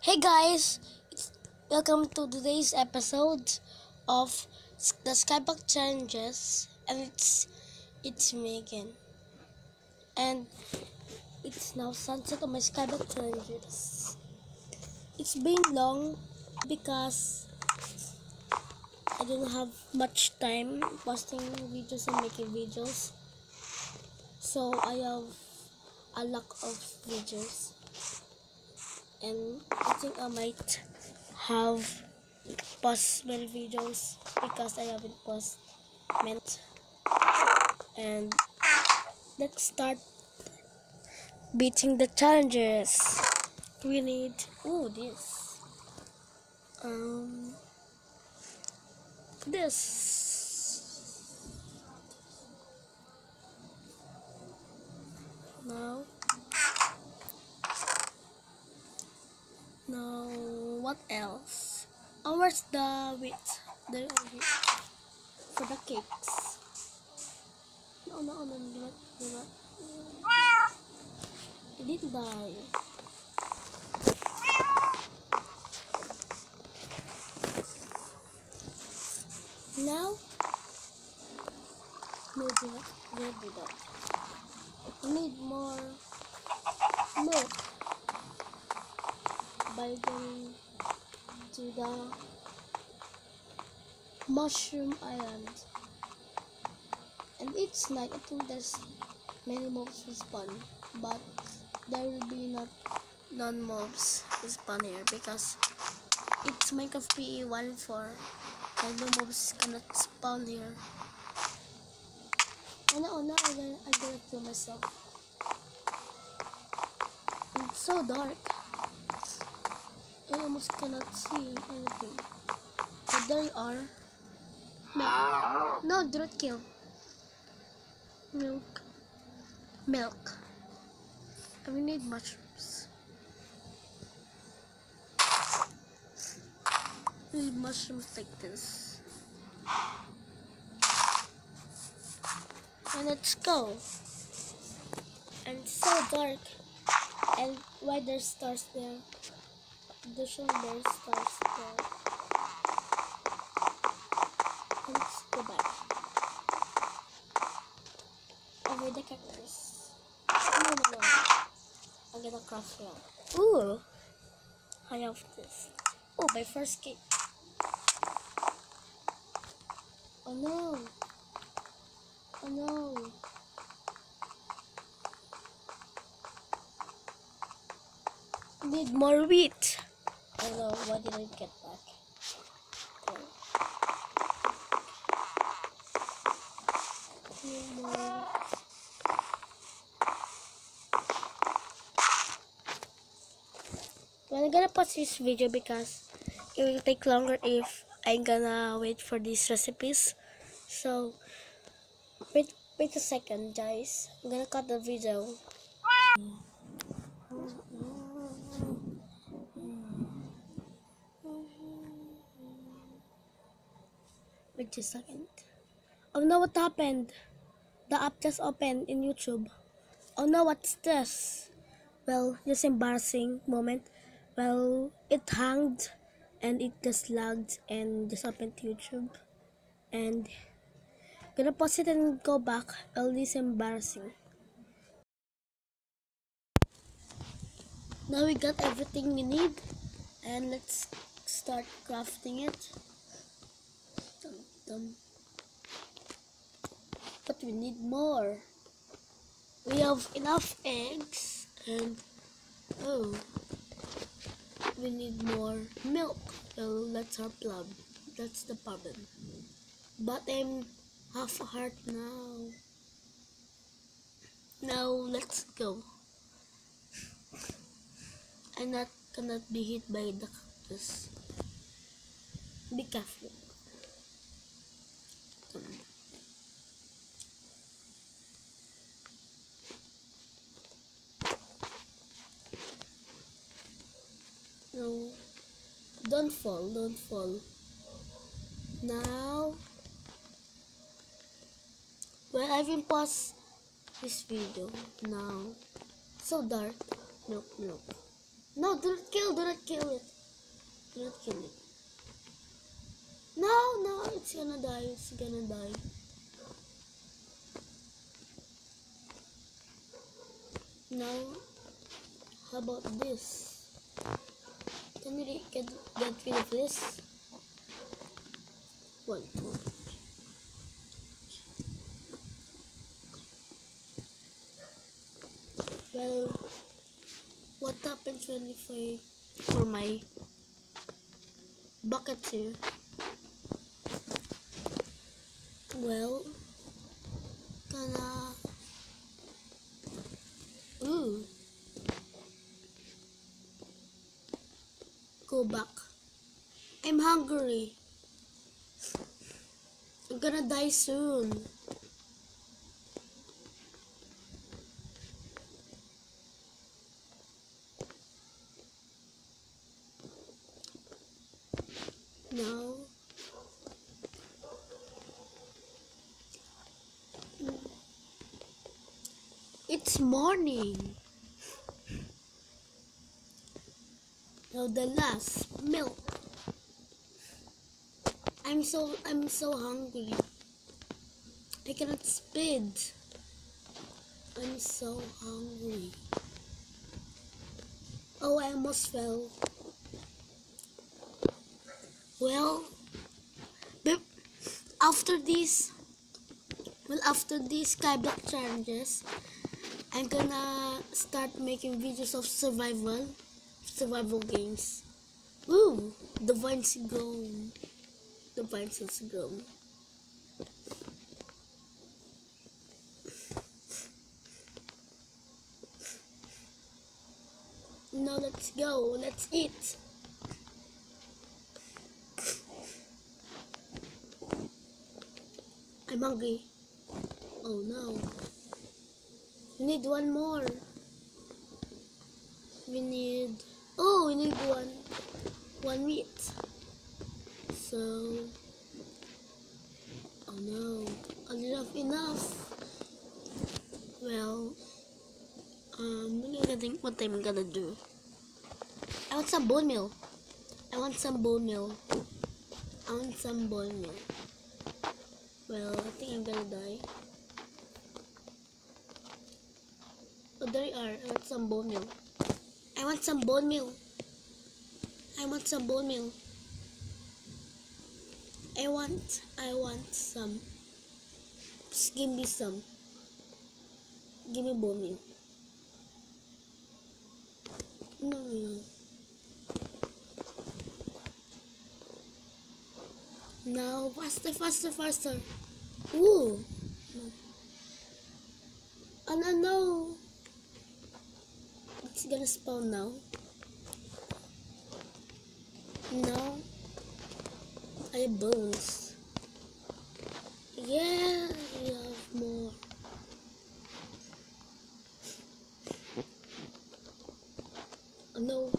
Hey guys, welcome to today's episode of the Skyblock Challenges, and it's it's me again, and it's now sunset on my Skyblock Challenges. It's been long because I don't have much time posting videos and making videos, so I have a lack of videos and I think I might have post many videos because I haven't post meant and let's start beating the challenges. We need oh this. Um this. Now what else? Oh, where's the wheat? The wheat for the cakes. No, no, no, do not, do not. It didn't die. Now, no, not, do not. I need more milk by going to the mushroom island. And it's night. I think there's many mobs will spawn but there will be not non mobs spawn here because it's Minecraft PE 1.4 and no mobs cannot spawn here. No oh no I'm gonna, I'm gonna kill myself. It's so dark I almost cannot see anything. But there you are. Milk. No, do not kill. Milk. Milk. And we need mushrooms. We need mushrooms like this. And let's go. And so dark. And why there's stars there? The shoulder stars there. Let's go back. Over the cactus. No, no, no. I'm gonna craft now. Ooh! I have this. Oh, my first cake. Oh no! Oh no! Need more wheat. No, why did I get back? Well, I'm gonna pause this video because it will take longer if I'm gonna wait for these recipes. So, wait, wait a second, guys. I'm gonna cut the video. A second. Oh no, what happened? The app just opened in YouTube. Oh no, what's this? Well, just embarrassing moment. Well, it hanged and it just lagged and just opened YouTube. And gonna pause it and go back. Well, this embarrassing. Now we got everything we need and let's start crafting it. But we need more. We have enough eggs and oh, we need more milk. Well, that's our problem. That's the problem. But I'm half a heart now. Now let's go. I'm not cannot be hit by the cactus. Be careful. No. Don't fall, don't fall. Now. Well, I've been pause this video now. So dark. Nope, nope. No, do not kill, do not kill it. Do not kill it. No, no, it's gonna die, it's gonna die. Now, how about this? Can we get, get rid of this? One, two. Well, what happens when if I for my bucket here? Well, gonna ooh go back. I'm hungry. I'm gonna die soon. No. It's morning. Now the last milk. I'm so I'm so hungry. I cannot speed. I'm so hungry. Oh, I almost fell. Well, after this, well, after these skyblock challenges, I'm gonna start making videos of survival, survival games. Ooh, the vines grown. The vines grown. Now let's go. Let's eat. I'm hungry. Oh no. We need one more. We need. Oh, we need one. One meat. So. Oh no. Enough, enough. Well. Um, I'm gonna think what I'm gonna do. I want some bone meal. I want some bone meal. I want some bone meal. Well, I think I'm gonna die. Oh, there you are. I want some bone meal. I want some bone meal. I want some bone meal. I want, I want some. Just give me some. Give me bone meal. No, no, no. Now, faster, faster, faster. Ooh. Oh, no, no. It's gonna spawn now. No. I have bones. Yeah, I have more. Oh, no.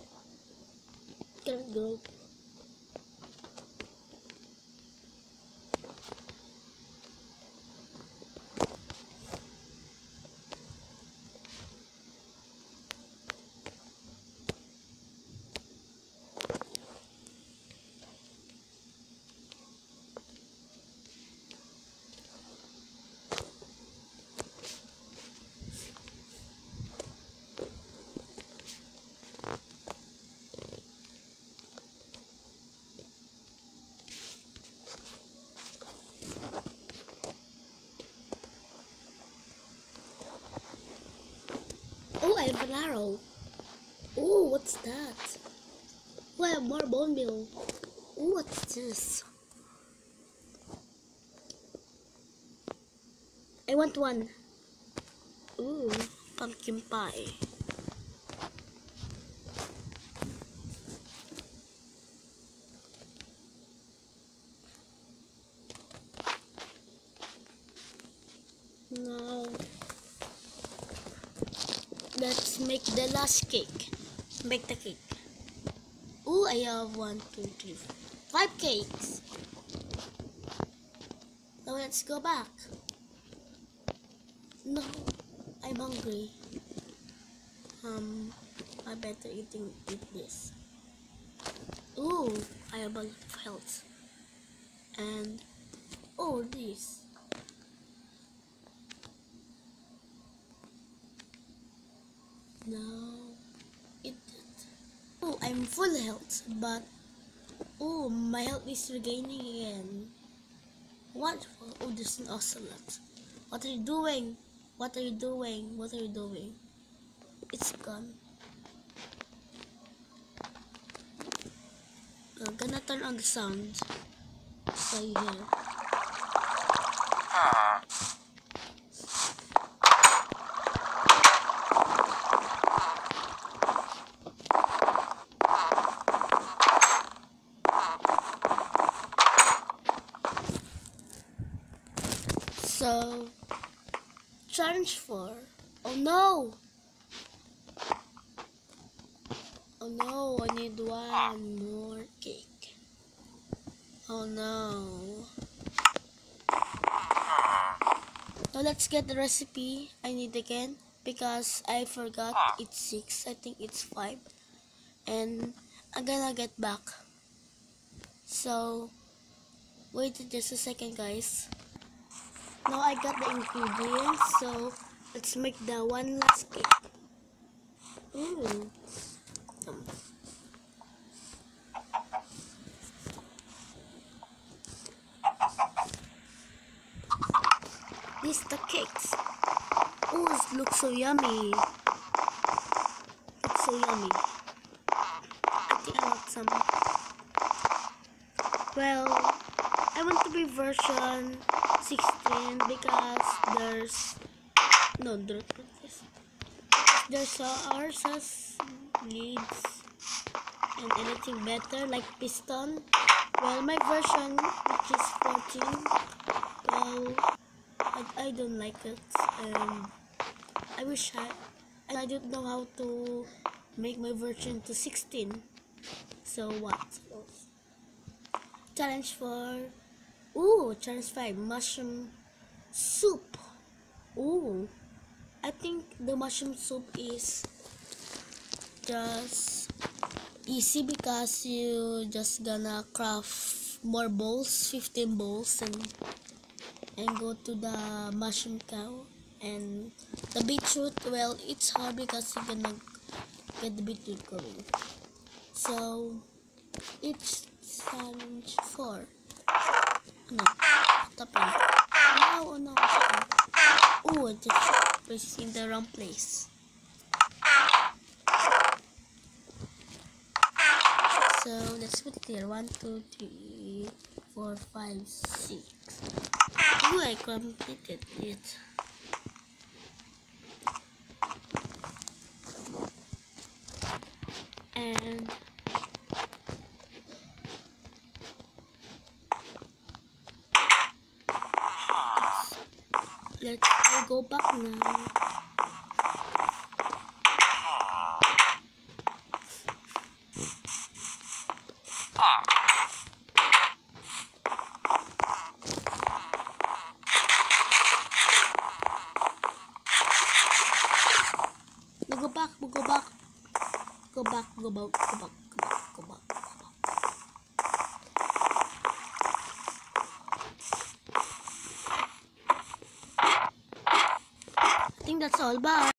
Can't go. Have an arrow. Oh, what's that? Have more bone meal. Oh, what's this? I want one. Ooh, pumpkin pie. Now, let's make the last cake. Make the cake. Oh, I have one, two, three, five cakes. Now let's go back. No, I'm hungry. Um, I better eating eat this. Oh, I have a lot of health. And oh this. No, it. Oh, I'm full health, but oh, my health is regaining again. What? Oh, this is an ocelot. What are you doing? What are you doing? What are you doing? It's gone. I'm gonna turn on the sound so you hear. So, transfer. Oh no! Oh no, I need one more cake. Oh no. Now let's get the recipe I need again because I forgot it's 6. I think it's 5. And I'm gonna get back. So, wait just a second guys. Now I got the ingredients, so let's make the one last cake. Ooh. Um. These the cakes. Oh, it looks so yummy. It's so yummy. I think I want some. Well, I want to be version 16 because there's no there's there's uh, RSS leads and anything better like piston. Well my version which is 14 well I, I don't like it and I wish I I don't know how to make my version to 16 so what? Challenge for Ooh, challenge 5 mushroom soup. Ooh, I think the mushroom soup is just easy because you just gonna craft more bowls, 15 bowls, and and go to the mushroom cow. And the beetroot, well, it's hard because you're gonna get the beetroot going. So, it's challenge 4. No, stop it. No, no, Oh, I just pressed in the wrong place. So let's put it here. One, two, three, four, five, six. Oh, I completed it. And We go back, go back. Go back, go back, go back, think that's all. Bye.